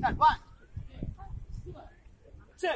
三、二、一，